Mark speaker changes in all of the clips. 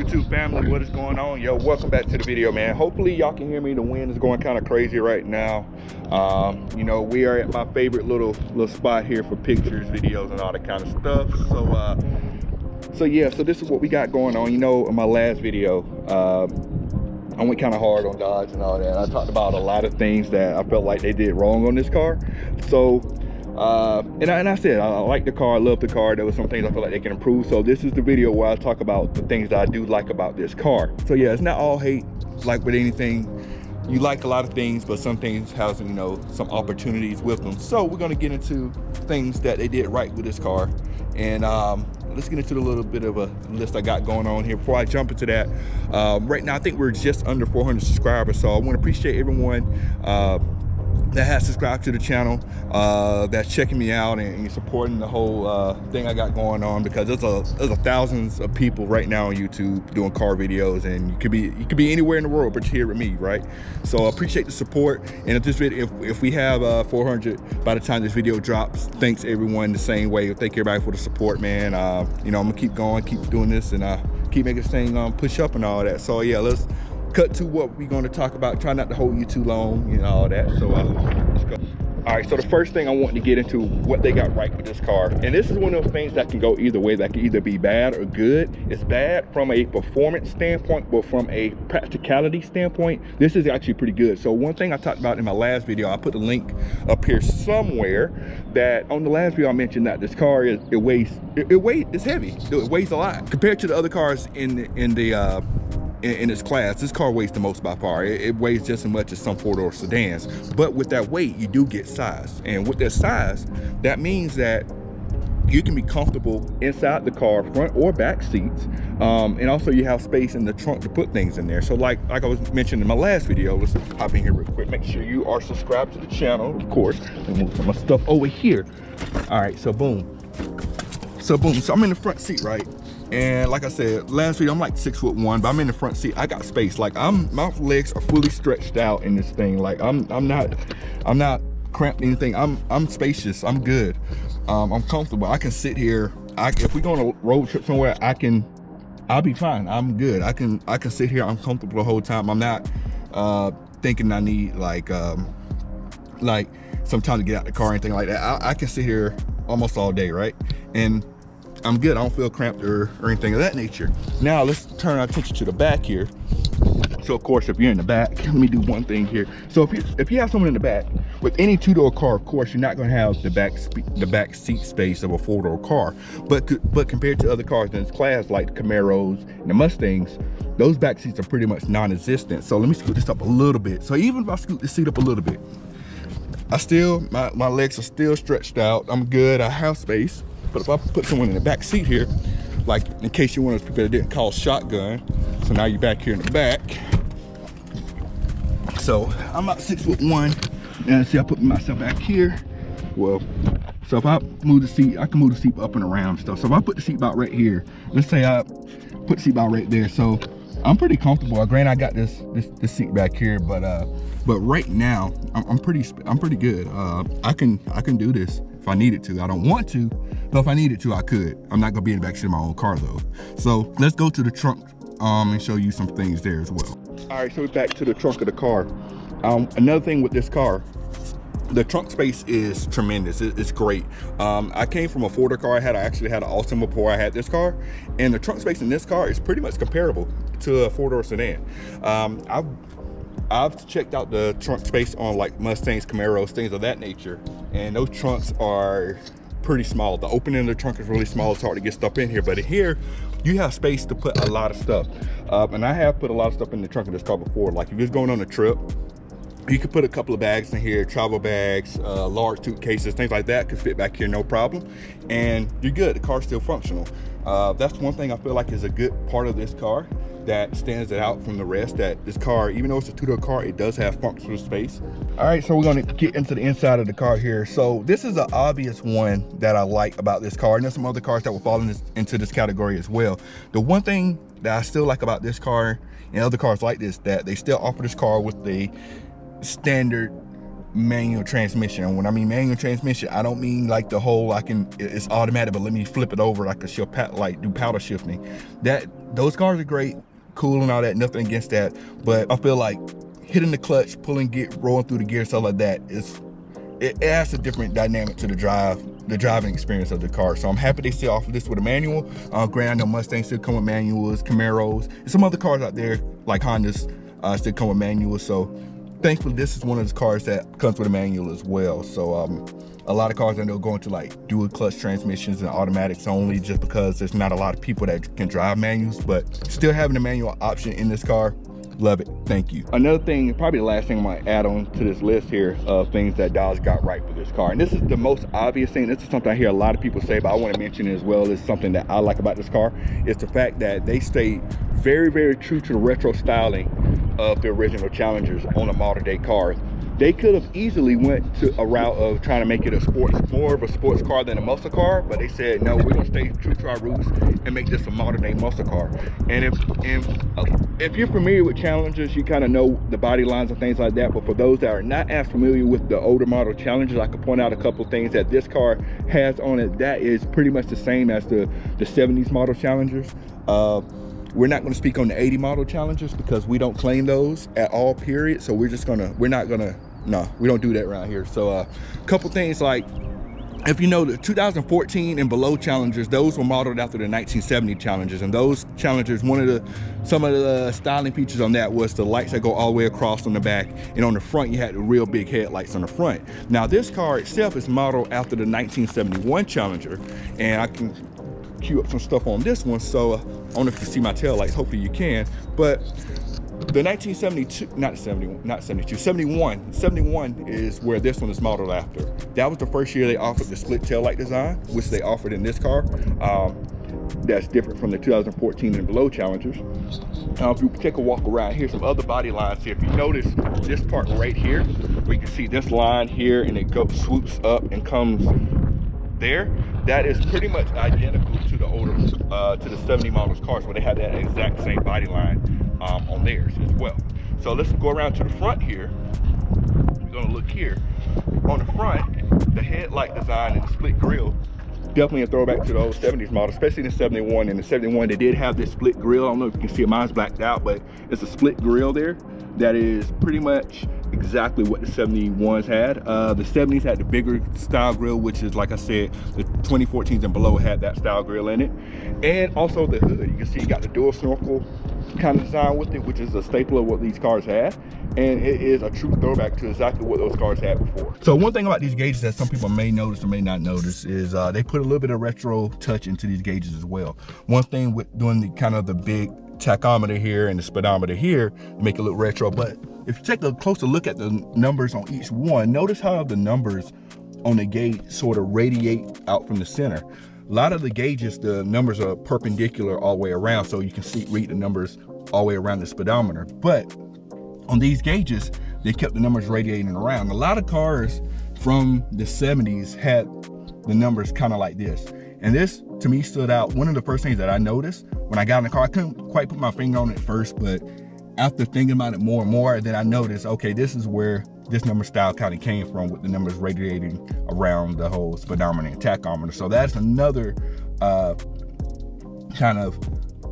Speaker 1: YouTube family, what is going on? Yo, welcome back to the video, man. Hopefully y'all can hear me. The wind is going kind of crazy right now. Um, you know, we are at my favorite little little spot here for pictures, videos, and all that kind of stuff. So, uh, so yeah, so this is what we got going on. You know, in my last video, uh, I went kind of hard on Dodge and all that. I talked about a lot of things that I felt like they did wrong on this car. So uh, and, I, and I said I, I like the car I love the car. There were some things I feel like they can improve. So this is the video where I talk about the things that I do like about this car. So yeah it's not all hate like with anything. You like a lot of things but some things have you know some opportunities with them. So we're going to get into things that they did right with this car. And um, let's get into a little bit of a list I got going on here. Before I jump into that um, right now I think we're just under 400 subscribers. So I want to appreciate everyone uh, that has subscribed to the channel, uh, that's checking me out and, supporting the whole uh, thing I got going on because there's a there's a thousands of people right now on YouTube doing car videos and you could be you could be anywhere in the world but you're here with me, right? So I appreciate the support and if this video if, if we have uh, 400 by the time this video drops, thanks everyone the same way. Thank everybody for the support, man. Uh, you know I'm gonna keep going, keep doing this, and uh, keep making this thing um, push up and all that. So yeah, let's cut to what we're going to talk about. Try not to hold you too long, know, all that. So uh, let's go. All right, so the first thing I want to get into what they got right with this car. And this is one of those things that can go either way. That can either be bad or good. It's bad from a performance standpoint, but from a practicality standpoint, this is actually pretty good. So one thing I talked about in my last video, I put the link up here somewhere that on the last video I mentioned that this car is it weighs it, it weighs it's heavy. It weighs a lot compared to the other cars in the, in the uh, in, in, its class. This car weighs the most by far. It, it weighs just as much as some four-door sedans. But with that weight, you do get size. And with that size, that means that you can be comfortable inside the car, front or back seats. Um, and also you have space in the trunk to put things in there. So like, like I was mentioning in my last video, let's hop in here real quick. Make sure you are subscribed to the channel, of course. Move some of my stuff over here. All right, so boom. So boom, so I'm in the front seat, right? And like I said, last video, I'm like six foot one, but I'm in the front seat. I got space. Like I'm, my legs are fully stretched out in this thing. Like I'm, I'm not, I'm not cramped anything. I'm, I'm spacious. I'm good. Um, I'm comfortable. I can sit here. I, if we go on a road trip somewhere, I can, I'll be fine. I'm good. I can, I can sit here. I'm comfortable the whole time. I'm not uh, thinking I need like, um, like some time to get out the car or anything like that. I, I can sit here almost all day, right? And I'm good. I don't feel cramped or, or anything of that nature. Now let's turn our attention to the back here. So of course, if you're in the back, let me do one thing here. So if you if you have someone in the back with any two-door car, of course, you're not going to have the back the back seat space of a four-door car. But but compared to other cars in this class, like the Camaros and the Mustangs, those back seats are pretty much non-existent. So let me scoot this up a little bit. So even if I scoot this seat up a little bit, I still my my legs are still stretched out. I'm good. I have space. But if I put someone in the back seat here, like in case you're one of those people that didn't call shotgun, so now you're back here in the back. So I'm about six foot one, and see I put myself back here. Well, so if I move the seat, I can move the seat up and around stuff. So if I put the seat belt right here, let's say I put the seat belt right there. So I'm pretty comfortable. Grant, I got this this, this seat back here, but uh, but right now I'm, I'm pretty I'm pretty good. Uh, I can I can do this if I needed to. I don't want to, but if I needed to, I could. I'm not gonna be in the backseat of my own car though. So let's go to the trunk um, and show you some things there as well. All right, so we're back to the trunk of the car. Um, another thing with this car, the trunk space is tremendous. It's great. Um, I came from a Ford car I had. I actually had an Altima before I had this car. And the trunk space in this car is pretty much comparable to a four-door sedan. Um, I've I've checked out the trunk space on like Mustangs, Camaros, things of that nature, and those trunks are pretty small. The opening of the trunk is really small. It's hard to get stuff in here, but in here, you have space to put a lot of stuff. Uh, and I have put a lot of stuff in the trunk of this car before. Like if you're going on a trip, you could put a couple of bags in here, travel bags, uh, large suitcases, things like that could fit back here, no problem. And you're good, the car's still functional. Uh, that's one thing I feel like is a good part of this car that stands it out from the rest that this car even though it's a two-door car it does have functional space. All right so we're to get into the inside of the car here. So this is an obvious one that i like about this car and there's some other cars that will fall in this, into this category as well. The one thing that i still like about this car and other cars like this that they still offer this car with the standard manual transmission and when i mean manual transmission i don't mean like the whole i can it's automatic but let me flip it over like a shift like do paddle shifting that those cars are great, cool and all that, nothing against that. But I feel like hitting the clutch, pulling, get rolling through the gear, stuff like that is it adds a different dynamic to the drive, the driving experience of the car. So I'm happy they still offer this with a manual. Uh, granted, I know Mustangs still come with manuals, Camaros, and some other cars out there like Hondas uh, still come with manuals. So thankfully, this is one of the cars that comes with a manual as well. So um, a lot of cars I know going to like dual clutch transmissions and automatics only just because there's not a lot of people that can drive manuals, but still having a manual option in this car Love it. Thank you. Another thing, probably the last thing I might add on to this list here of things that Dodge got right for this car. And this is the most obvious thing. This is something I hear a lot of people say, but I want to mention it as well. It's something that I like about this car. is the fact that they stay very, very true to the retro styling of the original Challengers on the modern day cars they could have easily went to a route of trying to make it a sports more of a sports car than a muscle car but they said no we're gonna stay true to our roots and make this a modern day muscle car. And if if, uh, if you're familiar with challengers you kind of know the body lines and things like that but for those that are not as familiar with the older model challengers i could point out a couple things that this car has on it that is pretty much the same as the the 70s model challengers. Uh, we're not going to speak on the 80 model challengers because we don't claim those at all period. So we're just gonna we're not gonna no we don't do that around here. So a uh, couple things like if you know the 2014 and below challengers those were modeled after the 1970 challengers and those challengers one of the some of the styling features on that was the lights that go all the way across on the back. And on the front you had the real big headlights on the front. Now this car itself is modeled after the 1971 challenger. And i can cue up some stuff on this one so uh, i don't know if you see my tail lights hopefully you can but the 1972, not 71, not 72, 71, 71 is where this one is modeled after. That was the first year they offered the split tail light design, which they offered in this car. Um, that's different from the 2014 and below Challengers. Uh, if you take a walk around, here's some other body lines here. If you notice this part right here, we can see this line here and it goes swoops up and comes there. That is pretty much identical to the older, uh, to the 70 models cars where they had that exact same body line um, on theirs as well. So let's go around to the front here. We're gonna look here. On the front, the headlight design and the split grille definitely a throwback to the old 70s model, especially the 71. In the 71, they did have this split grille. I don't know if you can see it, mine's blacked out, but it's a split grille there that is pretty much exactly what the 71s had. Uh, the 70s had the bigger style grill, which is, like I said, the 2014s and below had that style grill in it. And also the hood, you can see you got the dual snorkel kind of design with it, which is a staple of what these cars had. And it is a true throwback to exactly what those cars had before. So one thing about these gauges that some people may notice or may not notice is uh, they put a little bit of retro touch into these gauges as well. One thing with doing the kind of the big tachometer here and the speedometer here make it look retro, but if you take a closer look at the numbers on each one, notice how the numbers on the gauge sort of radiate out from the center. A lot of the gauges, the numbers are perpendicular all the way around, so you can see read the numbers all the way around the speedometer. But on these gauges, they kept the numbers radiating around. A lot of cars from the 70s had the numbers kind of like this. And this, to me, stood out. One of the first things that I noticed when I got in the car, I couldn't quite put my finger on it first, but after thinking about it more and more, then I noticed, okay, this is where this number style kind of came from with the numbers radiating around the whole speedometer and tachometer. So that's another uh, kind of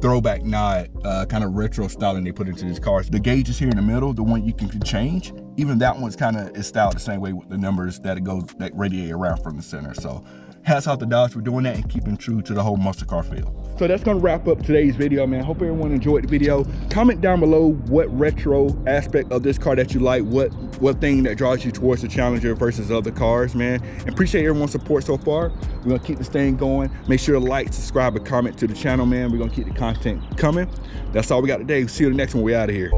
Speaker 1: throwback nod, uh, kind of retro styling they put into these cars. The gauges here in the middle, the one you can change, even that one's kind of is styled the same way with the numbers that it goes that radiate around from the center. So hats off to Dodge for doing that and keeping true to the whole muscle car feel. So that's gonna wrap up today's video, man. Hope everyone enjoyed the video. Comment down below what retro aspect of this car that you like, what what thing that draws you towards the Challenger versus other cars, man. Appreciate everyone's support so far. We're gonna keep this thing going. Make sure to like, subscribe, and comment to the channel, man. We're gonna keep the content coming. That's all we got today. See you the next one. We out of here.